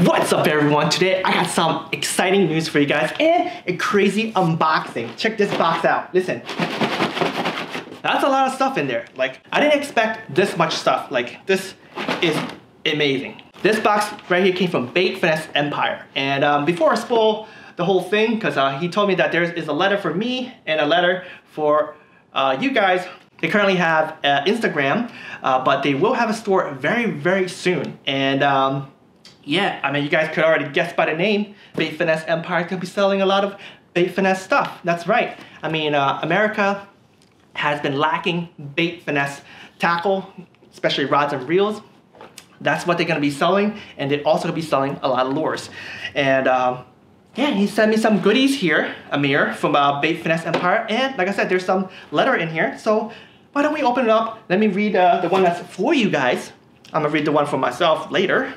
What's up everyone? Today I got some exciting news for you guys and a crazy unboxing. Check this box out. Listen. That's a lot of stuff in there. Like, I didn't expect this much stuff. Like, this is amazing. This box right here came from Bait Finesse Empire. And um, before I spoil the whole thing, because uh, he told me that there is a letter for me and a letter for uh, you guys. They currently have uh, Instagram, uh, but they will have a store very, very soon. And um, yeah, I mean, you guys could already guess by the name, Bait Finesse Empire could be selling a lot of bait finesse stuff. That's right. I mean, uh, America has been lacking bait finesse tackle, especially rods and reels. That's what they're gonna be selling, and they're also gonna be selling a lot of lures. And um, yeah, he sent me some goodies here, Amir, from uh, Bait Finesse Empire. And like I said, there's some letter in here. So why don't we open it up? Let me read uh, the one that's for you guys. I'm gonna read the one for myself later.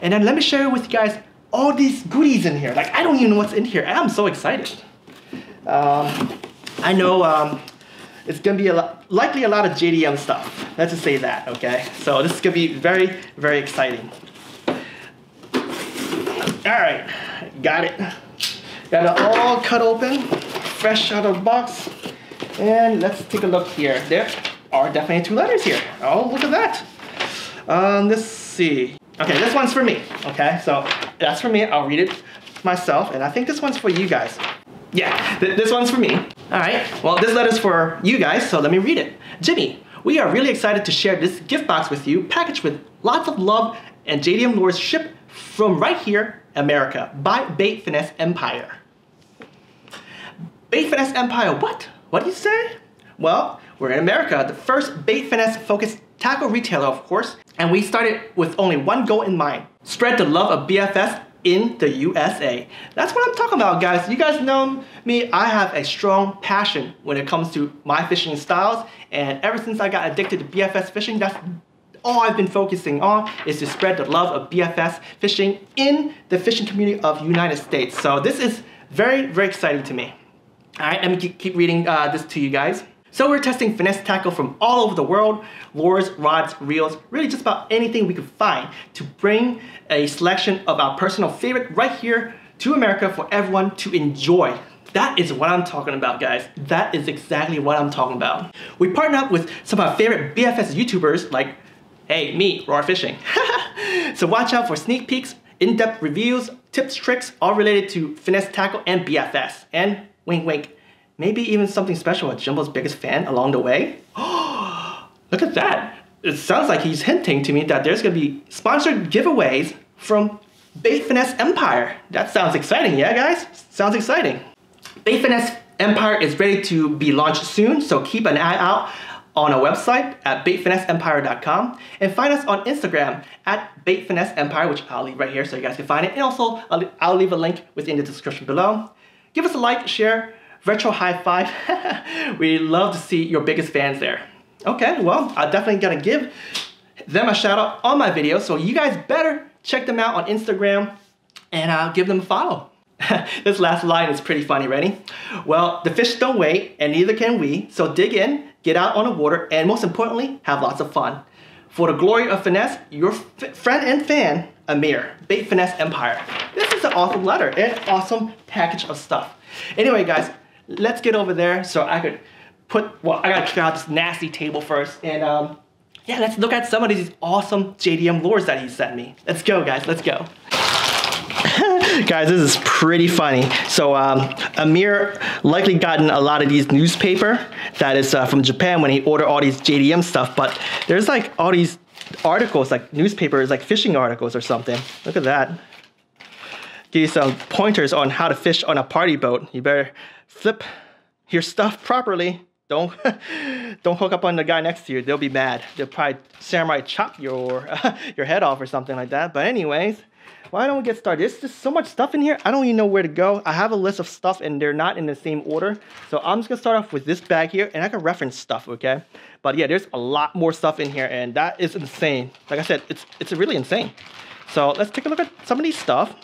And then let me share with you guys all these goodies in here. Like, I don't even know what's in here. I'm so excited. Um, I know um, it's gonna be a likely a lot of JDM stuff. Let's just say that, okay? So this is gonna be very, very exciting. All right, got it. Got it all cut open, fresh out of the box. And let's take a look here. There are definitely two letters here. Oh, look at that. Um, let's see. Okay, this one's for me, okay? So that's for me, I'll read it myself, and I think this one's for you guys. Yeah, th this one's for me. All right, well, this letter's for you guys, so let me read it. Jimmy, we are really excited to share this gift box with you, packaged with lots of love and JDM lures shipped from right here, America, by Bait Finesse Empire. Bait Finesse Empire, what? What do you say? Well, we're in America, the first bait finesse focused tackle retailer, of course, and we started with only one goal in mind spread the love of BFS in the USA. That's what I'm talking about, guys. You guys know me, I have a strong passion when it comes to my fishing styles, and ever since I got addicted to BFS fishing, that's all I've been focusing on is to spread the love of BFS fishing in the fishing community of United States. So this is very, very exciting to me. All right, let me keep reading uh, this to you guys. So we're testing finesse tackle from all over the world, lures, rods, reels, really just about anything we could find to bring a selection of our personal favorite right here to America for everyone to enjoy. That is what I'm talking about, guys. That is exactly what I'm talking about. We partnered up with some of our favorite BFS YouTubers like, hey, me, raWr Fishing. so watch out for sneak peeks, in-depth reviews, tips, tricks, all related to finesse tackle and BFS. And wink, wink, maybe even something special with Jimbo's biggest fan along the way. Look at that. It sounds like he's hinting to me that there's gonna be sponsored giveaways from Bait Finesse Empire. That sounds exciting, yeah guys? Sounds exciting. Bait Finesse Empire is ready to be launched soon, so keep an eye out on our website at baitfinesseempire.com and find us on Instagram at baitfinesseempire, which I'll leave right here so you guys can find it. And also, I'll, I'll leave a link within the description below. Give us a like, share, Retro High Five. we love to see your biggest fans there. Okay, well, I definitely gotta give them a shout out on my videos, so you guys better check them out on Instagram and uh, give them a follow. this last line is pretty funny, ready? Well, the fish don't wait, and neither can we, so dig in, get out on the water, and most importantly, have lots of fun. For the glory of finesse, your friend and fan, Amir, Bait Finesse Empire. This is an awesome letter and awesome package of stuff. Anyway, guys, let's get over there so I could put, well, I gotta clear out this nasty table first. And um, yeah, let's look at some of these awesome JDM lures that he sent me. Let's go, guys, let's go. guys, this is pretty funny. So um, Amir likely gotten a lot of these newspaper that is uh, from Japan when he ordered all these JDM stuff, but there's like all these articles, like newspapers, like fishing articles or something. Look at that. Give you some pointers on how to fish on a party boat. You better flip your stuff properly. Don't don't hook up on the guy next to you. They'll be mad. They'll probably samurai chop your your head off or something like that. But anyways, why don't we get started? There's just so much stuff in here. I don't even know where to go. I have a list of stuff and they're not in the same order. So I'm just gonna start off with this bag here and I can reference stuff, okay? But yeah, there's a lot more stuff in here and that is insane. Like I said, it's it's really insane. So let's take a look at some of these stuff.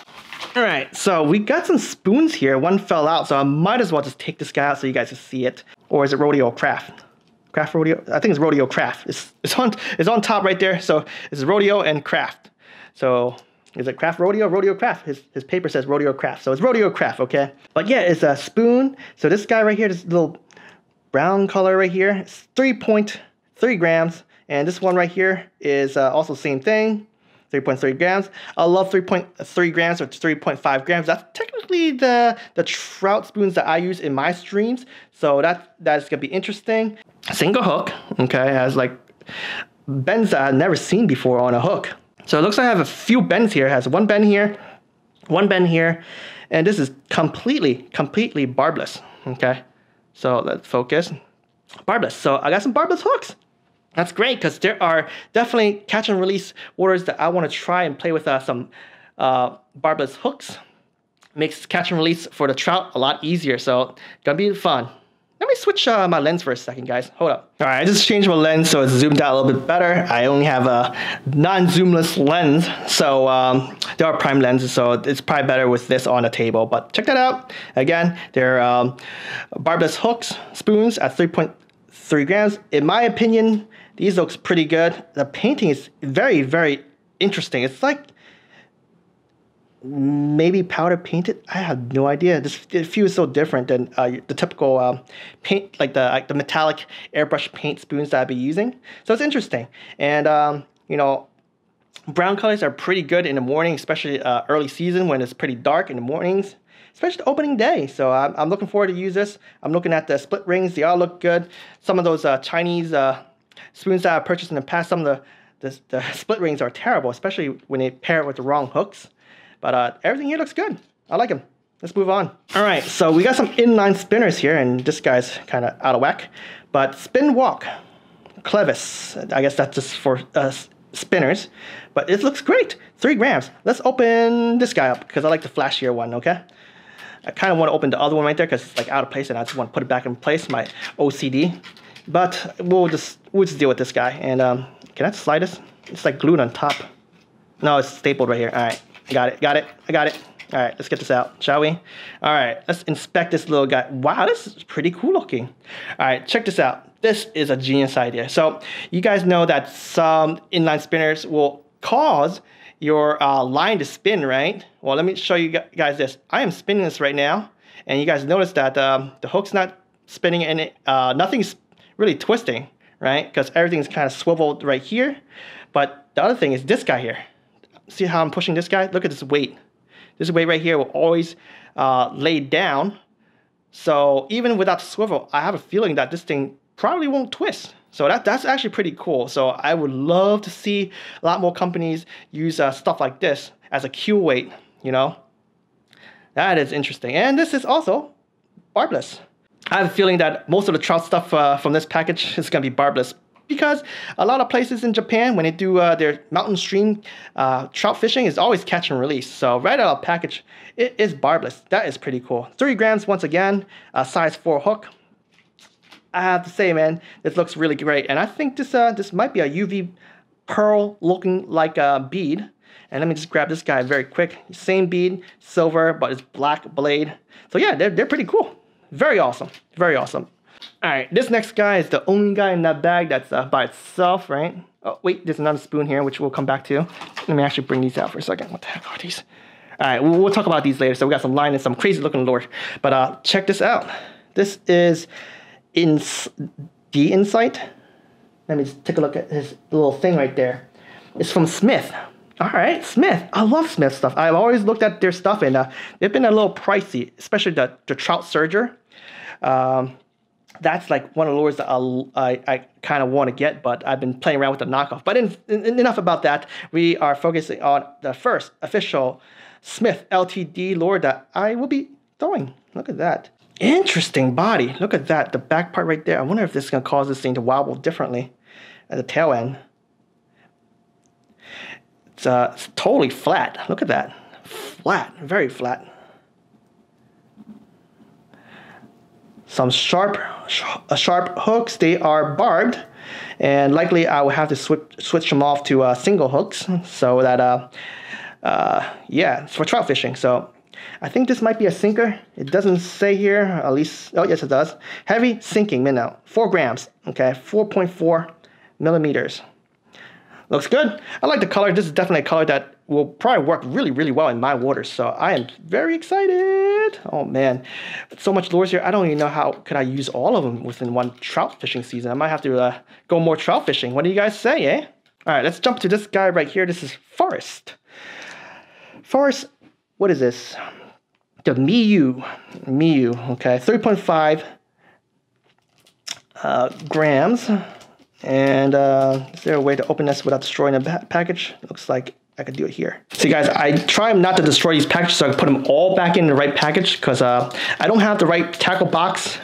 All right, so we got some spoons here. One fell out, so I might as well just take this guy out so you guys can see it. Or is it Rodeo Craft? Craft Rodeo? I think it's Rodeo Craft. It's, it's, on, it's on top right there, so it's Rodeo and Craft. So Is it craft rodeo? Rodeo craft. His, his paper says rodeo craft. So it's rodeo craft, okay? But yeah, it's a spoon. So this guy right here, this little brown color right here, it's 3.3 grams. And this one right here is uh, also same thing, 3.3 grams. I love 3.3 grams or 3.5 grams. That's technically the, the trout spoons that I use in my streams. So that that's gonna be interesting. Single hook, okay, has like bends that I've never seen before on a hook. So it looks like I have a few bends here. It has one bend here, one bend here, and this is completely, completely barbless, okay? So let's focus. Barbless. So I got some barbless hooks. That's great because there are definitely catch and release waters that I want to try and play with uh, some uh, barbless hooks. Makes catch and release for the trout a lot easier, so gonna be fun. Let me switch uh, my lens for a second, guys. Hold up. All right, I just changed my lens so it's zoomed out a little bit better. I only have a non-zoomless lens, so um, there are prime lenses, so it's probably better with this on the table. But check that out. Again, they're um, barbless hooks, spoons at 3.3 grams. In my opinion, these looks pretty good. The painting is very, very interesting. It's like maybe powder painted. I have no idea. This it feels so different than uh, the typical um, paint, like the like the metallic airbrush paint spoons that I'd be using. So it's interesting, and um, you know, brown colors are pretty good in the morning, especially uh, early season when it's pretty dark in the mornings. Especially the opening day, so I'm, I'm looking forward to use this. I'm looking at the split rings; they all look good. Some of those uh, Chinese uh, spoons that I've purchased in the past, some of the, the, the split rings are terrible, especially when they pair it with the wrong hooks. But uh, everything here looks good. I like them. Let's move on. All right, so we got some inline spinners here, and this guy's kind of out of whack. But Spin Walk, Clevis, I guess that's just for uh, spinners. But it looks great, three grams. Let's open this guy up, because I like the flashier one, okay? I kind of want to open the other one right there, because it's like out of place, and I just want to put it back in place, my OCD. But we'll just we'll just deal with this guy. And um, can I slide this? It's like glued on top. No, it's stapled right here. All right, got it, got it, I got it. All right, let's get this out, shall we? All right, let's inspect this little guy. Wow, this is pretty cool looking. All right, check this out. This is a genius idea. So you guys know that some inline spinners will cause your uh, line to spin, right? Well, let me show you guys this. I am spinning this right now, and you guys notice that um, the hook's not spinning and uh, nothing's really twisting, right? Because everything's kind of swiveled right here. But the other thing is this guy here. See how I'm pushing this guy? Look at this weight. This weight right here will always uh, lay down. So even without the swivel, I have a feeling that this thing probably won't twist. So that, that's actually pretty cool. So I would love to see a lot more companies use uh, stuff like this as a cue weight, you know? That is interesting. And this is also barbless. I have a feeling that most of the trout stuff uh, from this package is going to be barbless because a lot of places in Japan, when they do uh, their mountain stream uh, trout fishing, is always catch and release. So right out of package, it is barbless. That is pretty cool. Three grams once again, uh, size four hook. I have to say, man, this looks really great, and I think this uh, this might be a UV pearl looking like a bead. And let me just grab this guy very quick. Same bead, silver, but it's black blade. So yeah, they're, they're pretty cool. Very awesome. Very awesome. All right, this next guy is the only guy in that bag that's uh, by itself, right? Oh, wait, there's another spoon here, which we'll come back to. Let me actually bring these out for a second. What the heck are these? All right, we'll, we'll talk about these later. So we got some line and some crazy looking lure. But uh, check this out. This is in the Insight. Let me just take a look at his little thing right there. It's from Smith. All right, Smith. I love Smith stuff. I've always looked at their stuff and uh, they've been a little pricey, especially the, the Trout Surger. Um, that's like one of the lures that I'll, i I, kind of want to get, but I've been playing around with the knockoff. But in, in, enough about that. We are focusing on the first official Smith LTD lure that I will be throwing. Look at that. Interesting body. Look at that. The back part right there. I wonder if this is going to cause this thing to wobble differently at the tail end. It's, uh, it's totally flat. Look at that. Flat. Very flat. Some sharp, uh, sharp hooks. They are barbed, and likely I will have to switch switch them off to uh, single hooks so that uh, uh, yeah, for trout fishing. So I think this might be a sinker. It doesn't say here, at least. Oh yes, it does. Heavy sinking minnow, four grams. Okay, four point four millimeters. Looks good. I like the color. This is definitely a color that will probably work really, really well in my waters. So I am very excited. Oh man, so much lures here. I don't even know how could I use all of them within one trout fishing season. I might have to uh, go more trout fishing. What do you guys say, eh? All right, let's jump to this guy right here. This is Forest. Forest, what is this? The Miu, Miu, okay, 3.5 uh, grams. And uh, is there a way to open this without destroying the package? Looks like I can do it here. See guys, I try not to destroy these packages so I can put them all back in the right package because uh, I don't have the right tackle box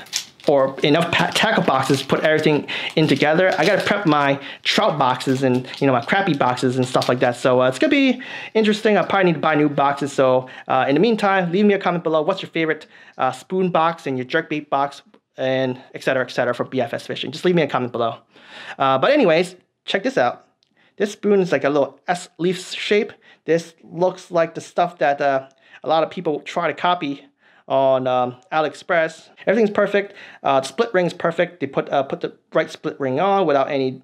or enough tackle boxes to put everything in together. I gotta prep my trout boxes and you know my crappie boxes and stuff like that. So uh, it's gonna be interesting. I probably need to buy new boxes. So uh, in the meantime, leave me a comment below. What's your favorite uh, spoon box and your jerkbait box and etc. etc. for BFS fishing? Just leave me a comment below. Uh, but anyways, check this out. This spoon is like a little S leaf shape. This looks like the stuff that uh, a lot of people try to copy on um, AliExpress. Everything's perfect. Uh, the split ring is perfect. They put uh, put the right split ring on without any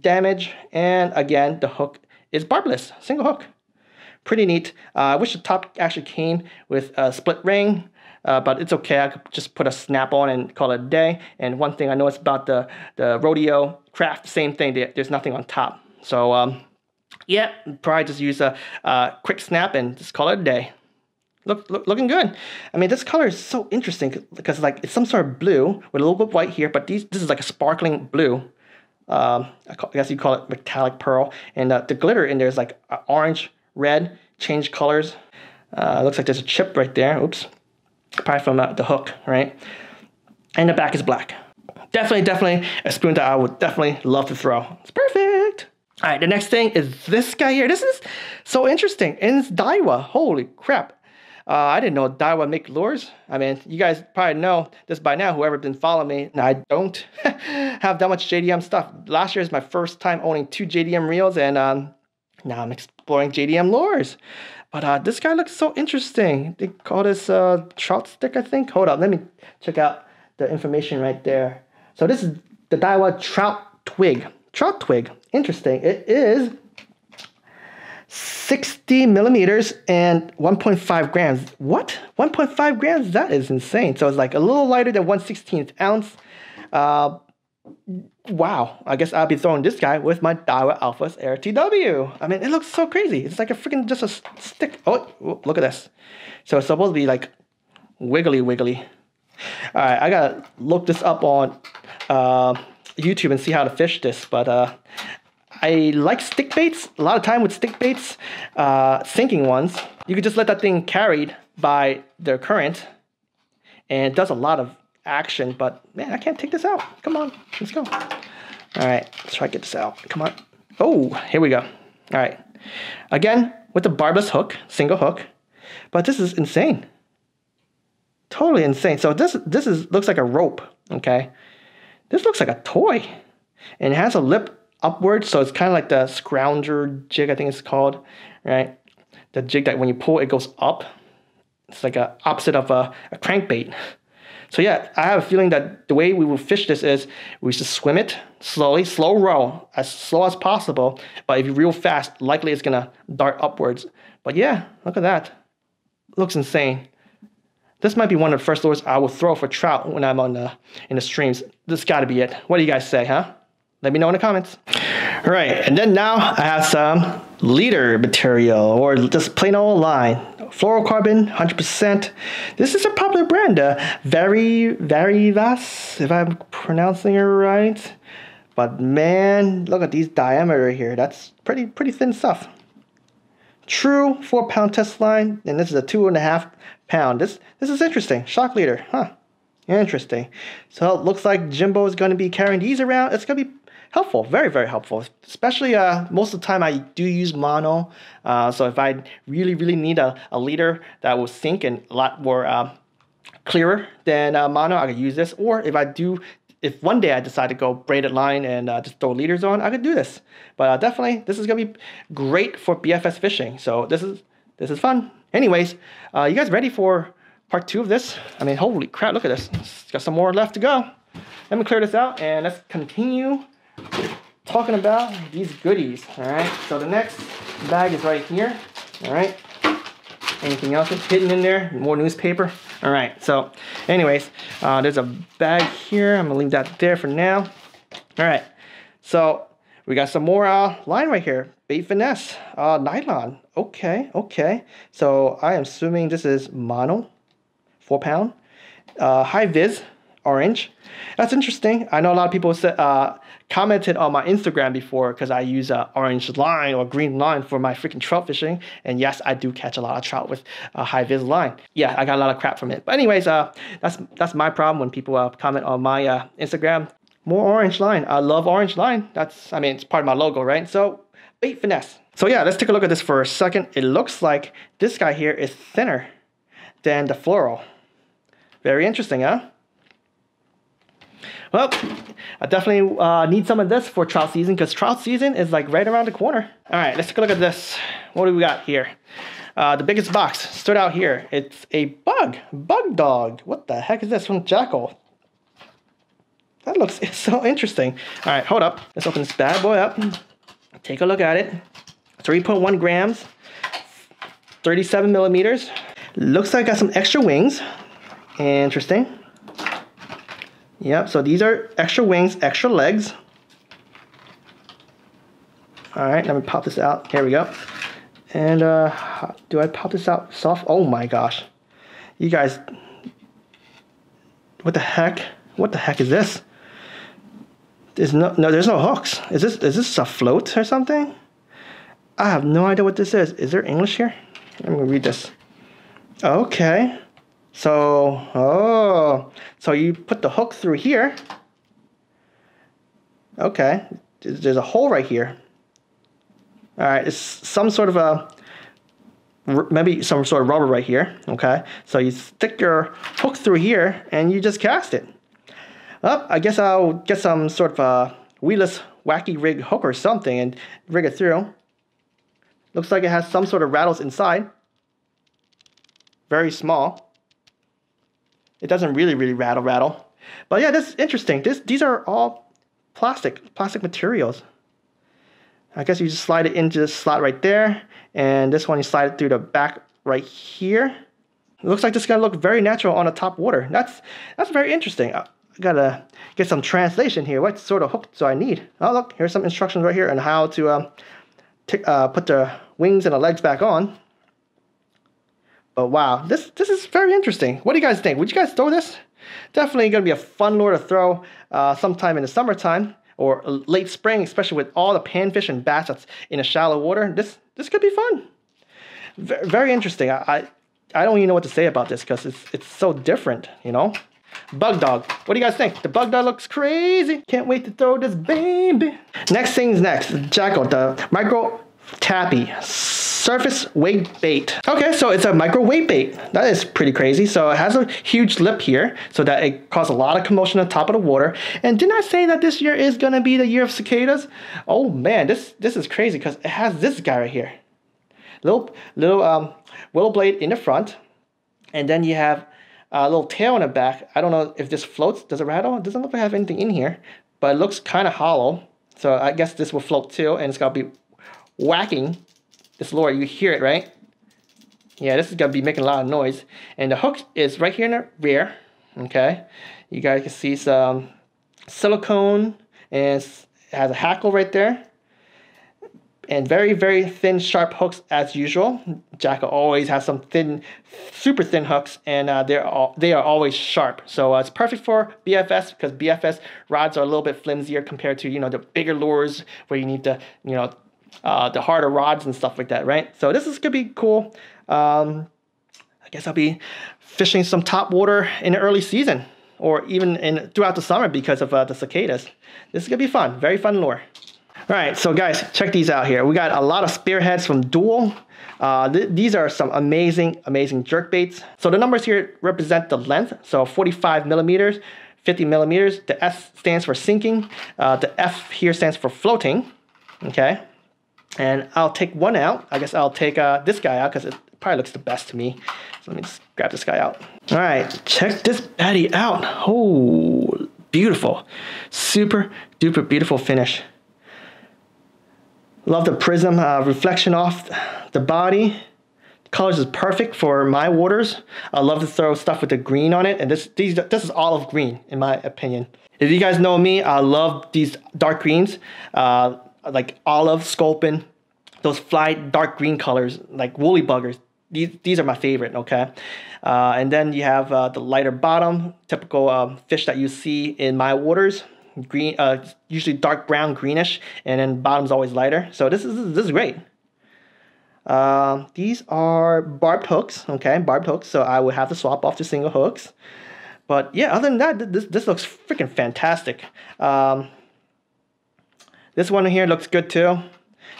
damage. And again, the hook is barbless, single hook. Pretty neat. Uh, I wish the top actually came with a split ring. Uh, but it's okay. I could just put a snap on and call it a day. And one thing I noticed about the, the Rodeo Craft, same thing. There's nothing on top. So um, yeah, probably just use a, a, quick snap and just call it a day. Look, look, looking good. I mean, this color is so interesting because like it's some sort of blue with a little bit white here, but these this is like a sparkling blue. Um, I, guess you call it metallic pearl, and uh, the glitter in there is like uh, orange, red, change colors. Uh, looks like there's a chip right there. Oops, probably from uh, the hook, right? And the back is black. Definitely, definitely a spoon that I would definitely love to throw. It's perfect. All right, the next thing is this guy here. This is so interesting. And it's Daiwa. Holy crap. Uh, I didn't know Daiwa make lures. I mean, you guys probably know this by now, whoever been following me. I don't have that much JDM stuff. Last year is my first time owning two JDM reels, and um, now I'm exploring JDM lures. But uh, this guy looks so interesting. They call this uh, trout stick, I think. Hold up, let me check out the information right there. So this is the Daiwa trout twig. Trout twig. Interesting. It is 60 millimeters and 1.5 grams. What? 1.5 grams? That is insane. So it's like a little lighter than 1 16th ounce. Uh, wow. I guess I'll be throwing this guy with my Daiwa Alphas Air TW. I mean, it looks so crazy. It's like a freaking just a stick. Oh, look at this. So it's supposed to be like wiggly wiggly. All right, I gotta look this up on uh, YouTube and see how to fish this. But uh, I like stick baits. A lot of time with stick baits, uh, sinking ones, you could just let that thing carried by the current, and it does a lot of action. But man, I can't take this out. Come on, let's go. All right, let's try to get this out. Come on. Oh, here we go. All right. Again, with the barbless hook, single hook. But this is insane. Totally insane. So this this is looks like a rope, okay? This looks like a toy. And it has a lip upward, so it's kind of like the scrounger jig, I think it's called, right? The jig that when you pull, it goes up. It's like a opposite of a, a crankbait. So yeah, I have a feeling that the way we will fish this is we just swim it slowly, slow roll, as slow as possible. But if you reel fast, likely it's gonna dart upwards. But yeah, look at that. Looks insane. This might be one of the first lures I will throw for trout when I'm on the in the streams. This got to be it. What do you guys say, huh? Let me know in the comments. All right, and then now I have some leader material or just plain old line. Fluorocarbon, 100%. This is a popular brand, uh, Very, Very Vas, if I'm pronouncing it right. But man, look at these diameter here. That's pretty, pretty thin stuff. True four pound test line, and this is a two and a half pound. This this is interesting. Shock leader, huh? Interesting. So it looks like Jimbo is going to be carrying these around. It's going to be helpful, very, very helpful. Especially uh, most of the time I do use mono. Uh, so if I really, really need a, a leader that will sink and a lot more uh, clearer than uh, mono, I could use this. Or if I do, if one day I decide to go braided line and uh, just throw leaders on, I could do this. But uh, definitely, this is gonna be great for BFS fishing. So this is this is fun. Anyways, you guys ready for part two of this? I mean, holy crap! Look at this. It's got some more left to go. Let me clear this out and let's continue talking about these goodies. All right. So the next bag is right here. All right. Anything else that's hidden in there? More newspaper. All right. So, anyways, uh, there's a bag here. I'm gonna leave that there for now. All right. So we got some more uh, line right here. Bait finesse, uh, nylon. Okay, okay. So I am assuming this is mono, four pound. Uh, high vis, orange. That's interesting. I know a lot of people said, uh, commented on my Instagram before because I use a orange line or green line for my freaking trout fishing. And yes, I do catch a lot of trout with a high vis line. Yeah, I got a lot of crap from it. But anyways, uh, that's that's my problem when people uh, comment on my uh, Instagram. More orange line. I love orange line. That's I mean it's part of my logo, right? So bait finesse. So yeah, let's take a look at this for a second. It looks like this guy here is thinner than the fluoro. Very interesting, huh? Well, I definitely uh, need some of this for trout season because trout season is like right around the corner. All right, let's take a look at this. What do we got here? Uh, the biggest box stood out here. It's a bug, bug dog. What the heck is this from Jackall? That looks so interesting. All right, hold up. Let's open this bad boy up. Take a look at it. 3.1 grams, 37 millimeters. Looks like I got some extra wings. Interesting. Yep, so these are extra wings, extra legs. All right, let me pop this out. Here we go. And uh, do I pop this out soft? Oh my gosh. You guys, what the heck? What the heck is this? There's no, no, there's no hooks. Is this, is this a float or something? I have no idea what this is. Is there English here? Let me read this. Okay. So, oh, so you put the hook through here. Okay, there's a hole right here. All right, it's some sort of a, maybe some sort of rubber right here, okay? So you stick your hook through here and you just cast it. Well, I guess I'll get some sort of a weedless wacky rig hook or something and rig it through. Looks like it has some sort of rattles inside. Very small. It doesn't really, really rattle, rattle. But yeah, that's interesting. This, these are all plastic, plastic materials. I guess you just slide it into the slot right there. And this one, you slide it through the back right here. It looks like this is gonna look very natural on the top water. That's, that's very interesting. Uh, I gotta get some translation here. What sort of hook do I need? Oh, look, here's some instructions right here on how to um, uh, put the wings and the legs back on. But wow, this this is very interesting. What do you guys think? Would you guys throw this? Definitely to be a fun lure to throw uh, sometime in the summertime or late spring, especially with all the panfish and bass that's in a shallow water. This this could be fun. V very interesting. I, I, I don't even know what to say about this because it's it's so different, you know. Bug dog. What do you guys think? The bug dog looks crazy. Can't wait to throw this baby. Next thing's next. Jackall, the micro tappy surface wake bait. Okay, so it's a micro wake bait. That is pretty crazy. So it has a huge lip here so that it causes a lot of commotion on top of the water. And didn't I say that this year is gonna be the year of cicadas? Oh man, this this is crazy because it has this guy right here. Little little um, willow blade in the front, and then you have a little tail on the back. I don't know if this floats. Does it rattle? It doesn't look like I have anything in here, but it looks kind of hollow. So I guess this will float too, and it's gonna be whacking this lure, you hear it, right? Yeah, this is gonna be making a lot of noise. And the hook is right here in the rear, okay? You guys can see some silicone and it has a hackle right there. And very, very thin, sharp hooks as usual. Jackall always has some thin, super thin hooks, and uh, they're all, they are always sharp. So uh, it's perfect for BFS because BFS rods are a little bit flimsier compared to you know the bigger lures where you need to you know uh, the harder rods and stuff like that, right? So this is gonna be cool. Um, I guess I'll be fishing some top water in the early season or even in throughout the summer because of uh, the cicadas. This is gonna be fun, very fun lure. All right, so guys, check these out here. We got a lot of spearheads from Duo. Uh, th these are some amazing, amazing jerk baits. So the numbers here represent the length. So 45 millimeters, 50 millimeters. The S stands for sinking. Uh, the F here stands for floating. Okay. And I'll take one out. I guess I'll take uh, this guy out because it probably looks the best to me. So let me just grab this guy out. All right, check this baddie out. Oh, beautiful. Super duper beautiful finish. Love the prism uh, reflection off the body. colors is perfect for my waters. I love to throw stuff with the green on it, and this these this is olive green in my opinion. If you guys know me, I love these dark greens, uh, like olive, sculpin, those fly dark green colors, like woolly buggers. These, these are my favorite, okay? Uh, and then you have uh, the lighter bottom, typical um, fish that you see in my waters. Green, uh, usually dark brown, greenish, and then bottom's always lighter. So this is this is great. Uh, these are barbed hooks, okay, barbed hooks. So I would have to swap off to single hooks. But yeah, other than that, this this looks freaking fantastic. Um, this one here looks good too.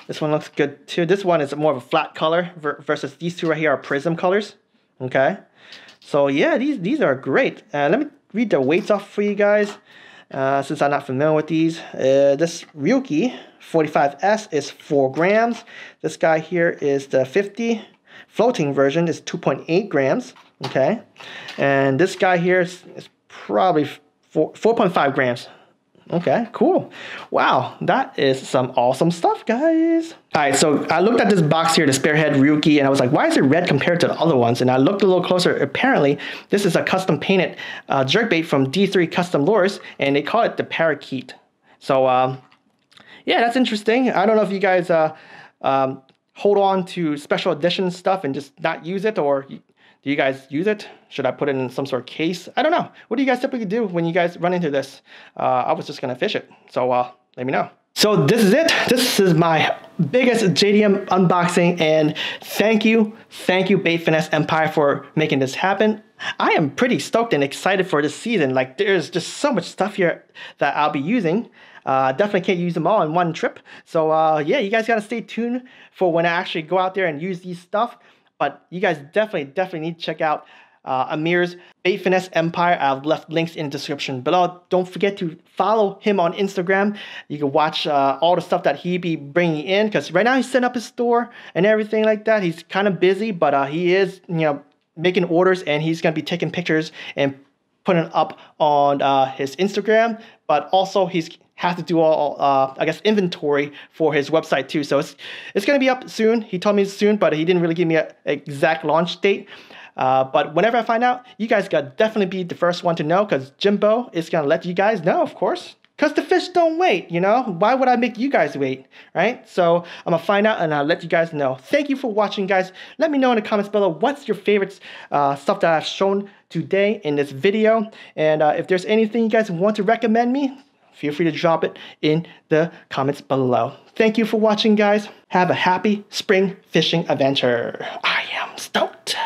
This one looks good too. This one is more of a flat color versus these two right here are prism colors. Okay. So yeah, these these are great. Uh, let me read the weights off for you guys. Uh, since I'm not familiar with these. Uh, this Ryuki 45S is 4 grams. This guy here is the 50 floating version is 2.8 grams. Okay. And this guy here is, is probably 4.5 grams. Okay, cool. Wow, that is some awesome stuff, guys. All right, so I looked at this box here, the Spearhead Ryuki, and I was like, why is it red compared to the other ones? And I looked a little closer. Apparently, this is a custom painted uh, jerkbait from D3 Custom Lures, and they call it the Parakeet. So, um, yeah, that's interesting. I don't know if you guys uh, um, hold on to special edition stuff and just not use it, or do you guys use it? Should I put it in some sort of case? I don't know. What do you guys typically do when you guys run into this? Uh, I was just gonna fish it. So uh, let me know. So this is it. This is my biggest JDM unboxing and thank you, thank you Bait Finesse Empire for making this happen. I am pretty stoked and excited for this season. Like there's just so much stuff here that I'll be using. Uh, definitely can't use them all in one trip. So uh, yeah, you guys gotta stay tuned for when I actually go out there and use these stuff. But you guys definitely, definitely need to check out uh, Amir's Bait Finesse Empire. I've left links in the description below. Don't forget to follow him on Instagram. You can watch uh, all the stuff that he be bringing in because right now he's setting up his store and everything like that. He's kind of busy, but uh, he is, you know, making orders and he's going to be taking pictures and putting up on uh, his Instagram. But also he's has to do all, uh, I guess, inventory for his website too. So it's it's going to be up soon. He told me soon, but he didn't really give me an exact launch date. Uh, but whenever I find out, you guys got definitely be the first one to know because Jimbo is going to let you guys know, of course. Because the fish don't wait, you know? Why would I make you guys wait, right? So I'm to find out and I'll let you guys know. Thank you for watching, guys. Let me know in the comments below what's your favorite uh, stuff that I've shown today in this video. And uh, if there's anything you guys want to recommend me, feel free to drop it in the comments below. Thank you for watching, guys. Have a happy spring fishing adventure. I am stoked.